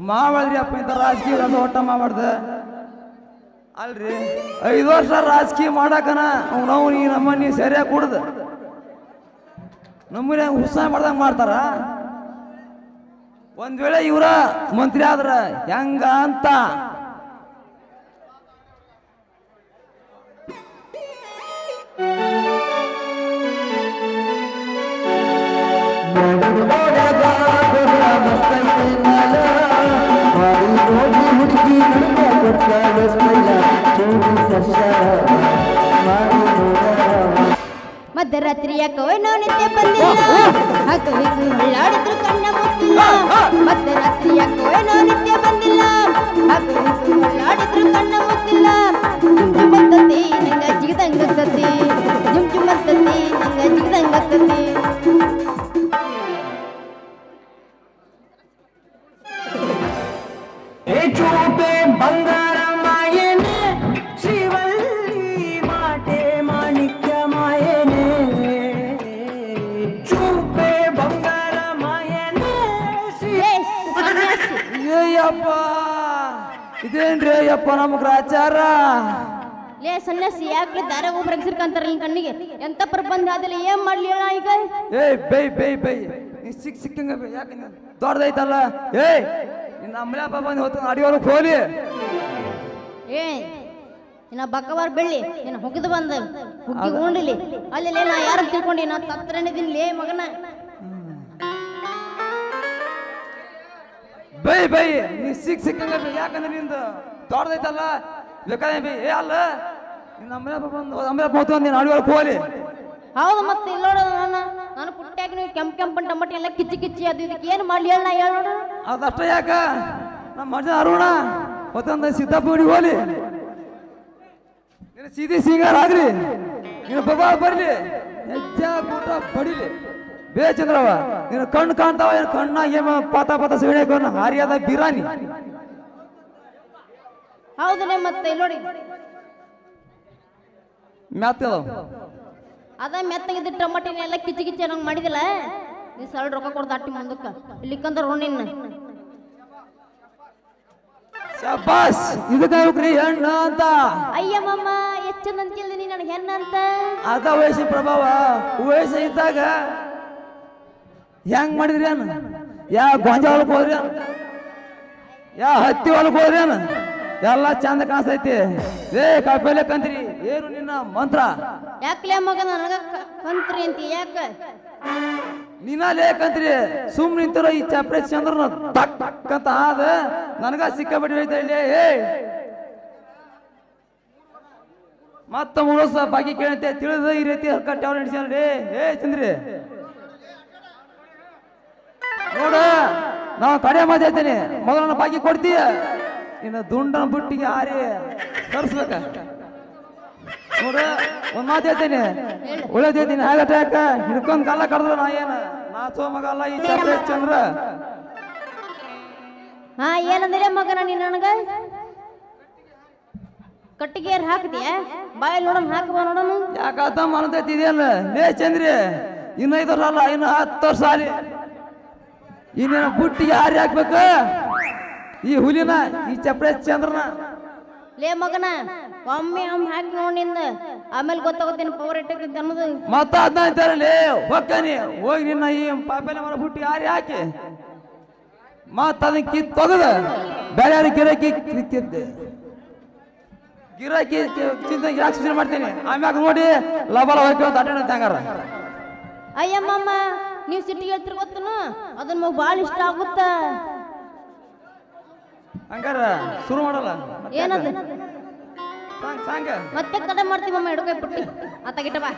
ಮಾವಳ್ರಿ ಅಪ್ಪ ಇಂಥ ರಾಜಕೀಯ ಅದು ಮಾಡ್ದ ಮಾವಾಡ್ದ ಅಲ್ರಿ? ಐದು ವರ್ಷ ರಾಜಕೀಯ ಮಾಡಾಕನ ನಾವು ನೀ ನಮ್ಮ ನೀ ಸರಿಯಾಗಿ ಕುಡ್ದ. ನಮ್ಮನೆ ಉತ್ಸಾಹ ಮಾಡ್ದಂಗ ಮಾಡ್ತಾರ. ಒಂದ್ ವೇಳೆ ಇವರ ಮಂತ್ರಿ ಆದ್ರ ಹೆಂಗ ಅಂತ ಮಧ್ಯರಾತ್ರಿ ಕವನ ನಿತ್ಯ ಬಂದಿಲ್ಲ. ಹೊಳ್ಳಾಡಿದ್ರು ಕಣ್ಣ ಮುತ್ತಿಲ್ಲ. ಇದೇನ್ರಿ ಅಯ್ಯಪ್ಪ ನಮ್ಮ ಗ್ರಾಚಾರ? ಲೇ ಸನ್ಯಾಸಿ ಯಾಕೆ ದಾರ ಒಬ್ರು ಹೆಂಗಸಿರ್ಕಂತಾರಲ್ಲ ಕಣ್ಣಿಗೆ? ಎಂತ ಪ್ರಬಂಧ ಆದಿಲ್ಲ ಏನ್ ಮಾಡ್ಲಿ ಹೇಳ ಈಗ? ಏಯ್ ಬೈ ಬೈ ಬೈ ನೀ ಸಿಕ್ ಸಿಕ್ಕಂಗ ಬೈ ಯಾಕೆ ನೀನ್ ದೊಡ್ಡದೈತಲ್ಲ ಏಯ್ ನಿನ್ನ ಅಮ್ಮಲಪ್ಪ ಬಂದು ಹೊತ್ತು ಅಡಿಯೋರು ಹೋಲಿ ಏ ಇನ್ನ ಬಕ್ಕವಾರ ಬೆಳ್ಳಿ ನಿನ್ನ ಹುಗಿದು ಬಂದ ಹುಗ್ಗಿ ಉಂಡಿಲಿ. ಅಲ್ಲಿ ನಾ ಯಾರು ತಿಳ್ಕೊಂಡಿ? ನಾ ದಿನ ಲೇ ಮಗನ. ಬೈ ಬೈ ನೀ ಸಿಕ್ ಸಿಕ್ಕಂಗ ಯಾಕಂದ್ರೆ ನಿಂದು ದೊಡ್ಡದೈತಲ್ಲ? ಬೇಕಾದ್ರೆ ಬೈ ಏ ಅಲ್ಲ ನಿನ್ನ ಅಮ್ಮಲಪ್ಪ ಬಂದು ಅಮ್ಮಲಪ್ಪ ಬಂತು ನೀನು ಅಡುಗೆ ಹೋಲಿ ಹೌದು ಮತ್ತೆ ಇಲ್ಲಿ ನೋಡು ನಾನು ನಾನು ಪುಟ್ಟ್ಯಾಗ ನೀವು ಕೆಂಪ್ ಕೆಂಪನ್ ಟಮಟ ಎಲ್ಲ ಕಿಚ್ಚಿ ಕಿಚ್ಚಿ ಅದು ಇದಕ್ಕೆ ಏನು ಮಾಡ್ಲಿ? ಹೇಳ ಹೇಳ ನೋಡು. ಅದಷ್ಟ ಯಾಕ? ನಮ್ಮ ಮಜ ಅರುಣ ಹೊತ್ತೊಂದು ಸಿದ್ದಪ್ಪ ಗುಡಿ ಹೋಲಿ ನೀನು ಸೀದಿ ಸಿಂಗಾರ ಆಗ್ರಿ ನೀನು ಬಬಾ ಬರ್ಲಿ. ಹೆಜ್ಜ ಕೂಟ ಬಡಿಲಿ. ಬೇ ಚಂದ್ರವ ನಿನ್ನ ಕಣ್ಣು ಕಾಣ್ತಾವ ಏನ್? ಕಣ್ಣಾಗ ಏಮ ಪಾತ ಪಾತ ಕಣ್ಣು ಹಾರಿಯಾದ ಬಿರಾನಿ. ಹೌದು ಮತ್ತೆ ನೋಡಿ. ಮ್ಯಾತ್ತದ ಅದ ಮೆತ್ತಗಿದ್ದ ಟಮಟಿನ ಎಲ್ಲ ಕಿಚ್ಚಿ ಕಿಚಿ ನಂಗೆ ಮಾಡಿದಿಲ್ಲ? ನೀ ಸರಳ ರೊಕ್ಕ ಕೊಡ್ದು ಅಟ್ಟಿ ಮುಂದಕ್ಕೆ. ಇಲ್ಲಿಕ್ಕಂದ್ರ ನಿನ್ನ. ಶಬಾಸ್ ಇದಕ್ಕೆ ಹೋಗ್ರಿ ಹೆಣ್ಣ ಅಂತ. ಅಯ್ಯ ಮಮ್ಮ ಎಷ್ಟು ಚಂದ ಅಂತಿಲ್ದ ನೀ ನನಗೆ ಹೆಣ್ಣಂತ ಅದ ವಯಸ್ಸಿನ ಪ್ರಭಾವ ವಯಸ್ಸು ಇದ್ದಾಗ ಹೆಂಗ್ ಮಾಡಿದ್ರಿ ಅನ್ನ ಯಾ ಗೊಂಜಾಳಕ್ಕೆ ಹೋದ್ರಿ ಯಾ ಹತ್ತಿ ಒಳಗೆ ಹೋದ್ರಿ ಅನ್ನ ಎಲ್ಲ ಚಂದ ಕಾಣಿಸ್ತೈತಿ ಏ ಕಾಪೇಲೆ ಕಂತ್ರಿ ಏನು ನಿನ್ನ ಮಂತ್ರ? ಯಾಕೆ ಮಗ ನನಗ ಕಂತ್ರಿ ಅಂತ ಯಾಕ? ಕಂತ್ರಿ ಸುಮ್ ನಿಂತಿರೋ ಈ ಚಪ್ರೆ ಚಂದ್ರ ಟಕ್ ಟಕ್ ಅಂತ ಆದ. ನನಗ ಸಿಕ್ಕಾಬಿಟ್ಟು ಹೇಳ್ತಾ ಇಲ್ಲಿ ಏ ಮತ್ತ ಮುಳಸ ಬಾಕಿ ಕೇಳಂತೆ. ತಿಳಿದ ಈ ರೀತಿ ಕಟ್ಟವ್ರು ನಡೆಸ್ಯಾರ ಏ ಚಂದ್ರಿ ನೋಡ ನಾನು ತಡೆ ಮಾತಾಡ್ತೀನಿ ಮೊದಲನ ಬಾಕಿ ಕೊಡ್ತೀಯ? ಇನ್ನು ದುಂಡನ ಬುಟ್ಟಿಗೆ ಹಾರಿ ತರಿಸ್ಬೇಕ. ನೋಡ ಒಂದ್ ಮಾತು ಹೇಳ್ತೇನೆ ಹೇಳ್ತೀನಿ ಹಾಗಟ ಯಾಕ ಹಿಡ್ಕೊಂಡ್ ಕಾಲ ಕಡ್ದ್ರ ನಾ ಏನ? ನಾ ಸೋ ಮಗ ಅಲ್ಲ ಈ ಚಂದ್ರ ಚಂದ್ರ. ಹಾ ಏನಂದ್ರೆ ಮಗನ ನೀನ್ ನನಗ? ಕಟ್ಟಿಗೆ ಹಾಕ್ತೀಯ ಬಾಯಲ್ಲಿ ನೋಡೋಣ ಹಾಕುವ ನೋಡೋಣ ಯಾಕಂತ ಮನದೈತಿ ಇದೆಯಲ್ಲ ಲೇ ಚಂದ್ರಿ ಇನ್ನೈದು ಐದು ವರ್ಷ ಅಲ್ಲ ಇನ್ನು ಹತ್ತು ವರ್ಷ ಆಲಿ. ಇನ್ನೇನು ಬುಟ್ಟಿ ಯಾರು ಹಾಕ್ಬೇಕು? ಈ ಹುಲಿನ ಈ ಚಪ್ರೆ ಚಂದ್ರನ. ಲೇ ಮಗನ ಒಮ್ಮೆ ಒಮ್ಮೆ ಹಾಕಿ ನೋಡಿಂದ ಆಮೇಲೆ ಗೊತ್ತಾಗುತ್ತೇನೆ ಪವರ್ ಇಟ್ಟಕ್ಕೆ ಅನ್ನೋದು. ಮತ್ತ ಅದನ್ನ ಲೇ ಹೊಕ್ಕನಿ ಹೋಗಿ ನಿನ್ನ ಈ ಪಾಪೆಲೆ ಮರ ಬುಟ್ಟಿ ಯಾರು ಹಾಕಿ? ಮತ್ತ ಅದನ್ನ ಕಿತ್ ತೊಗದ. ಬೇರೆ ಗಿರಾಕಿ ಕಿತ್ತಿದ್ದೆ. ಗಿರಾಕಿ ಚಿಂತೆ ಗಿರಾಕಿ ಸೂಚನೆ ಮಾಡ್ತೀನಿ. ಆಮ್ಯಾಗ ನೋಡಿ ಲಬಲ ಹೋಗಿ ಅಂತ ಅಟೆಂಡ್ ಅಂತ ಹಂಗಾರ. ಅಯ್ಯ ಮಾಮ ನೀವು ಸಿಟ್ಟಿಗೆ ಹೇಳ್ತಿರ ಗೊತ್ತನು? ಅದನ್ನ ಮಗ ಭಾಳ ಇಷ್ಟ ಆಗುತ್ತ? ಹಂಗಾರ ಶುರು ಮಾಡಲ್ಲ. ಏನದು? Song song. ಮತ್ತೆ ಕಡೆ ಮಾಡ್ತೀವಮ್ಮ ಹಿಡ್ಕೊ ಬಿಟ್ಟು ಆತ ಗಿಟ್ಟ ಬಾ.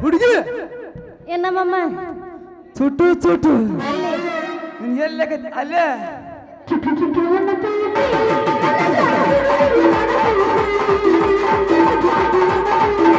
ಹುಡುಗಿ! ಏನ್ ನಮ್ಮಮ್ಮ ಚುಟ್ಟು ಚುಟ್ಟು ಅಲ್ಲಿ ನಿನ್ ಎಲ್ಲೇ ಅಲ್ಲೇ. ನೀನೇನೆ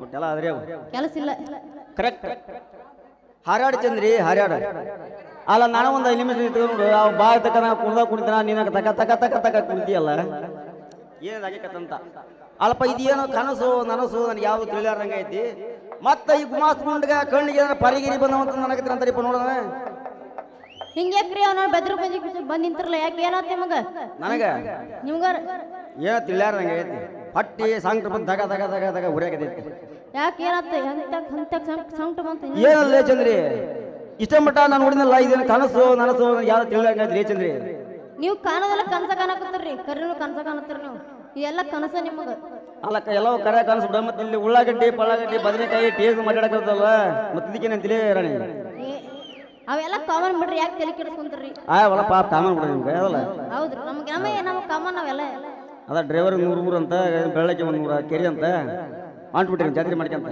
ಒಟ್ಟೆಲ್ಲ ಆದ್ರೆ ಅವು. ಕೆಲಸ ಇಲ್ಲ. ಕರೆಕ್ಟ್ ಹಾರಾಡ್ ಚಂದ್ರಿ ಹಾರಾಡ ಅಲ್ಲ ನಾನು ಒಂದು ಐದು ನಿಮಿಷ ನಿಂತ್ಕೊಂಡು ಅವ್ ಬಾ ತಕ ನಾ ಕುಣ್ದ ಕುಣಿತ ನೀನ ತಕ ತಕ ತಕ ತಕ ಕುಣಿತೀಯಲ್ಲ ಏನದಾಗಿಕತ್ತಂತ ಅಲ್ಪ ಇದೇನೋ ಕನಸು ನನಸು ನನಗೆ ಯಾವ್ದು ತಿಳಿಯಾರಂಗ ಐತಿ? ಮತ್ತೆ ಈ ಗುಮಾಸ್ ಮುಂಡ್ಗ ಕಣ್ಣಿಗೆ ಏನಾರ ಪರಿಗಿರಿ ಬಂದವಂತ ನನಗತ್ರಿ ಅಂತಾರಿಪ್ಪ ನೋಡೋಣ. ಹಿಂಗ್ಯಾಕ್ರಿ ಅವ್ನ ಬೆದ್ರ ಬಂಜಿ ಬಂದ್ ನಿಂತಿರಲ್ಲ ಯಾಕೆ ಏನಾತ್ ನಿಮಗ? ನನಗ? ನಿಮ್ಗ ಏನ ತಿಳಿಯಾರಂಗ ಐತಿ? ಹೊಟ್ಟಿ ಸಂಕಟ ಬಂತ ದಗ ದಗ ದಗ ತಗ ಹುರಿಯಾಕತೈತಿ ಯಾಕೆ ಏನಾತ ಎಂತ ಹಂತಕ್ ಸಂಕಟ ಬಂತ ಏನಲ್ಲ ಚಂದ್ರಿ? ಇಷ್ಟ ಮಟ್ಟ ನಾನು ನೋಡಿದ್ನಲ್ಲ ಇದೇನು ಕನಸು ನನಸು ಯಾರು ತಿಳಿಯಾಗೈತ್ರಿ ಚಂದ್ರಿ. ನೀವು ಕಾಣೋದೆಲ್ಲ ಕನಸ ಕಾಣಕತ್ತೀರಿ ಕರಿನು ಕನಸ ಕಾಣತ್ತೀರಿ ನೀವು. ಇದೆಲ್ಲ ಕನಸ ನಿಮಗೆ. ಅಲ್ಲಕ್ಕ ಎಲ್ಲವೂ ಕರೆ ಕನಸು ಬಿಡ ಮತ್ತೆ ಇಲ್ಲಿ ಉಳ್ಳಾಗಡ್ಡಿ ಪಳ್ಳಾಗಡ್ಡಿ ಬದನೆಕಾಯಿ ಟೇಸ್ ಮಾತಾಡಕತ್ತಲ್ಲ ಮತ್ತೆ ಇದಕ್ಕೆ ತಿಳಿ ರಾಣಿ? ಅವೆಲ್ಲ ಕಾಮನ್ ಬಿಡ್ರಿ ಯಾಕೆ ತಲೆ ಕೆಡಿಸ್ಕೊಂತೀರಿ ಆ ಒಳ ಪಾಪ ಕಾಮನ್ ಬಿಡ್ರಿ ನಿಮ್ಗೆ ಹೌದ್ರಿ ನಮ್ಗೆ ನಮ್ಮ ಕಾಮನ್ ಅವೆಲ್ಲ. ಅದ ಡ್ರೈವರ್ ನೂರು ಊರು ಅಂತ ಬೆಳ್ಳಕ್ಕೆ ಒಂದು ನೂರ ಕೆರಿ ಅಂತ ಅಂಟ್ಬಿಟ್ಟಿರಿ ಜಾತ್ರೆ ಮಾಡ್ಕೊಂತ.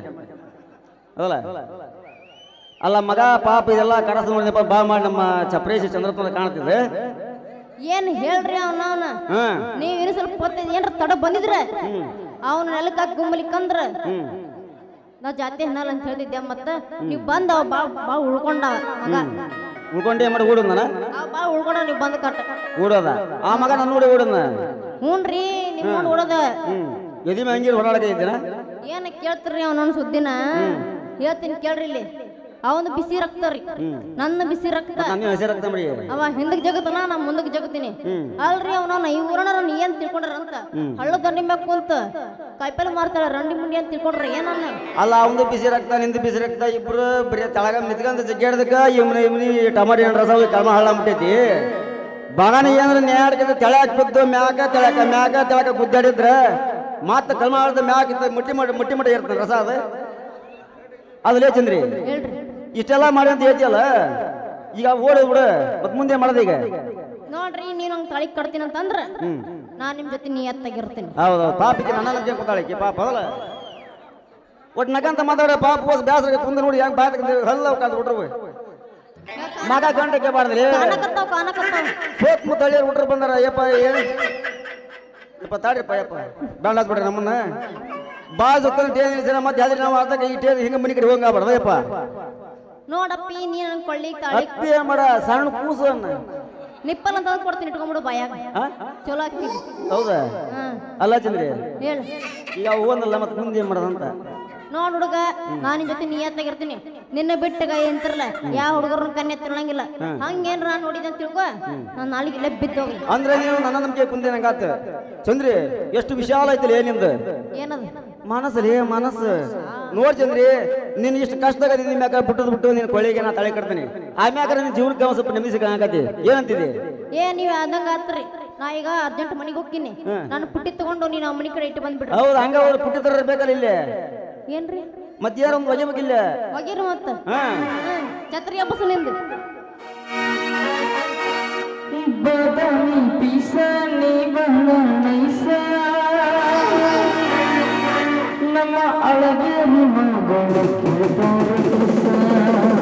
ಅದಲ್ಲ ಅಲ್ಲ ಮಗ ಪಾಪ ಇದೆಲ್ಲ ಕನಸು ನೋಡಿದಪ್ಪ ಬಾ ಮಾಡಿ ನಮ್ಮ ಚಪ್ರೇಶ ಚಂದ್ರಪ್ಪನ ಕಾಣ್ತಿದೆ. ಏನ್ ಹೇಳ್ರಿ ಅವನ ಅವನ? ನೀವ್ ಇನ್ನು ಸ್ವಲ್ಪ ಹೊತ್ತ ಏನ್ರ ತಡ ಬಂದಿದ್ರ ಅವನ ನೆಲಕ್ಕ ಗುಮ್ಮಲಿ ಕಂದ್ರ ನಾ ಜಾತಿ ಹನ್ನಲ್ಲ ಅಂತ ಹೇಳ್ತಿದ್ದೆ ಮತ್ತ ನೀವ್ ಬಂದ ಅವ ಬಾ ಬಾ ಉಳ್ಕೊಂಡ ಮಗ. ಉಳ್ಕೊಂಡೇ ಮಾಡಿ ಓಡುದ ನಾನು ಬಾ ಉಳ್ಕೊಂಡ ನೀವ್ ಬಂದ ಕಟ್ಟ. ಓಡೋದ? ಆ ಮಗ ನನ್ನ ನೋಡಿ ಓಡೋದ ಹ್ಞೂನ್ರಿ ನಿಮ್ಮ ನೋಡಿ ಓಡೋದ ಎದಿ ಹೊರಡಕ್ಕೆ ಇದ್ದೀನ ಏನ ಕೇಳ್ತೀರಿ ಅವನೊಂದು ಸುದ್ದಿನ? ಹೇಳ್ತೀನಿ ಕೇಳ್ರಿ ಇಲ್ಲಿ. ಅವನು ಬಿಸಿ ರಕ್ತ ರೀ. ನನ್ನ ಬಿಸಿ ರಕ್ತ. ನನ್ನ ಹೆಸರು ರಕ್ತ ಮಾಡಿ ಅವ ಹಿಂದಕ್ ಜಗತ್ತನ ನಾ ಮುಂದಕ್ ಜಗತ್ತೀನಿ. ಅಲ್ರಿ ಅವನ ಈ ಊರನ ಏನ್ ತಿಳ್ಕೊಂಡ್ರ ಅಂತ ಹಳ್ಳ ದಂಡಿ ಮ್ಯಾಗ ಕುಂತ ಕಾಯಿಪಲ್ಲೆ ಮಾರ್ತಾಳ ರಂಡಿ ಮುಂಡಿ ಅಂತ ತಿಳ್ಕೊಂಡ್ರ ಏನನ್ನ? ಅಲ್ಲ ಅವನು ಬಿಸಿ ರಕ್ತ ನಿಂದ ಬಿಸಿ ರಕ್ತ ಇಬ್ರು ಬರೀ ತಳಗ ನಿತ್ಕೊಂಡ್ ಜಗ್ಗಾಡ್ದಕ್ಕ ಇಮ್ನ ಇಮ್ನಿ ಟಮಾಟಿ ರಸ ಕಲ್ಮ ಹಳ್ಳ ಮುಟ್ಟೈತಿ. ಬಗಾನಿ ಏನ್ರ ನ್ಯಾಡ್ಕಿದ ತೆಳಕ್ ಬಿದ್ದು ಮ್ಯಾಕ ತೆಳಕ ಮ್ಯಾಕ ತೆಳಕ ಗುದ್ದಾಡಿದ್ರ ಮತ್ತೆ ಕಲ್ಮಾಳದ ಮ್ಯಾಕ ಇದ್ದ ಮುಟ್ಟಿ ಮಾಡಿ ಮುಟ್ಟಿ ಮಟ್ಟ ಇರ್ತದೆ ರಸ ಅದು? ಅದು ಚಂದ್ರಿ ಹೇಳ್ರಿ ಇಷ್ಟೆಲ್ಲ ಮಾಡಿ ಅಂತ ಹೇಳ್ತಿಯಲ್ಲ? ಈಗ ಓಡಿ ಬಿಡು ಮತ್ ಮುಂದೆ ಮಾಡದ ಈಗ? ನೋಡ್ರಿ ನೀನ್ ಹಂಗ್ ತಳಿ ಕಟ್ತೀನಿ ಅಂತಂದ್ರೆ ನಾ ನಿಮ್ ಜೊತೆ ನಿಯತ್ತಾಗಿರ್ತೀನಿ. ಹೌದು ಪಾಪಿಗೆ ನನ್ನ ನಂಬಿಕೆ ಕೂತಾಳಿಕೆ ಪಾಪ ಅದಲ್ಲ. ಒಟ್ಟು ನಗಂತ ಮಾತಾಡ ಪಾಪ ಬ್ಯಾಸರ ಕುಂದ ನೋಡಿ ಹೆಂಗ್ ಬಾಯ್ ಹಲ್ಲ ಕಾದ್ ಬಿಟ್ರು. ಮಗ ಗಂಟಕ್ಕೆ ಬಾರ್ದ್ರಿ ಕಾಣಕತ್ತಾವ ಕಾಣಕತ್ತಾವ ಸೋತ್ ಮುತ್ತ ಹಳ್ಳಿ ಹುಟ್ರು ಬಂದಾರ ಯಪ್ಪ ಏನು? ಯಪ್ಪ ತಾಡ್ರಿಪ್ಪ ಯಪ್ಪ ಬೇಡ ಬಿಡ್ರಿ ನಮ್ಮನ್ನ. ಬಾ ಜೊತೆ ಟೇನ್ ನಿಲ್ಸಿರ ಮತ್ತೆ ಯಾವ್ದು ನಾವು ಅರ್ಧ ಈ ಟೇನ್ ಹಿಂಗ ಮನಿ ಕಡೆ ಹೋಗಬಾರ್ದ ಯಪ್ಪ ನೋಡಪ್ಪಿ ನೀನ್ ನನ್ ಕೊಳ್ಳಿ ಅತ್ತಿ ಏನ್ ಮಾಡ? ಸಣ್ಣ ಕೂಸು ನಿಪ್ಪಲ್ ಅಂತ ಕೊಡ್ತೀನಿ ಇಟ್ಕೊಂಡ್ಬಿಡು ಬಾಯಾಗ? ಚಲೋ ಆಗ್ತೀನಿ. ಹೌದಾ? ಅಲ್ಲ ಚಂದ್ರಿ. ಹೇಳು. ಈಗ ಹೋಗಲ್ಲ ಮತ್ತೆ ಮುಂದೆ ಏನ್ ಮಾಡೋದಂತ? ನೋಡ್ ಹುಡುಗ ನಾನ್ ನಿನ್ ಜೊತೆ ನಿಯತ್ತಾಗಿರ್ತೀನಿ ನಿನ್ನ ಬಿಟ್ಟಗ ಎಂತಿರಲ್ಲ ಯಾವ ಹುಡುಗರು ಕನ್ನೆ ತಿನ್ನಂಗಿಲ್ಲ ಹಂಗೇನ್ರ ನೋಡಿದ ತಿಳ್ಕೊ ನಾನ್ ನಾಳೆಗೆ ಇಲ್ಲೇ ಬಿದ್ದೋಗ್ಲಿ ಅಂದ್ರೆ ನೀವು ನನ್ನ ನಂಬಿಕೆ ಕುಂದೆ ನಂಗಾತ. ಚಂದ್ರಿ ಎಷ್ಟು ವಿಶಾಲ ಐತಿಲ್ಲ ನಿಮ್ದು? ಏನದು? ರೀ ಮನಸ್ ನೋಡ್ ಚಂದ್ರಿ ನೀನ್ ಇಷ್ಟು ಕಷ್ಟದಾಗ ನಿನ್ನ ಮ್ಯಾಕ ಬಿಟ್ಟದ್ ಬಿಟ್ಟು ನಿನ್ ಕೊಳಿಗೆ ನಾ ತಳೆ ಕಟ್ತೀನಿ. ಆಮ್ಯಾಕ ನಿನ್ ಜೀವನಕ್ಕೆ ಒಂದ್ ಸ್ವಲ್ಪ ನೆಮ್ಮದಿ ಸಿಗಂಗತಿ. ಏನಂತಿದೆ? ಏ ನೀವ್ ಆದಂಗ ಆತ್ರಿ. ನಾ ಈಗ ಅರ್ಜೆಂಟ್ ಮನಿಗೆ ಹೋಗ್ತೀನಿ. ನಾನು ಪುಟ್ಟಿ ತಗೊಂಡು ನೀನು ಮನಿ ಕಡೆ ಇಟ್ಟು ಬಂದ್ಬಿಟ್ಟು ಹೌದು ಹಂಗ ಅವ್ರು ಪುಟ್ಟಿ ತರ ಇರ್ಬೇಕಲ್ಲ ಇಲ್ಲಿ. ಏನ್ರಿ? ಮಧ್ಯಾಹ್ನ ಒಂದು ಹೋಗಿರು ಮತ್ತ? ಹಾ. ಛತ್ರಿ ಹಬ್ಬಸ ನಿಂದು. ಬಾದಾಮಿ ಪಿಸಾನಿ ನಮ್ಮ ಅಳಗೆ ಮಗಳ ಚೆಲುವಿನ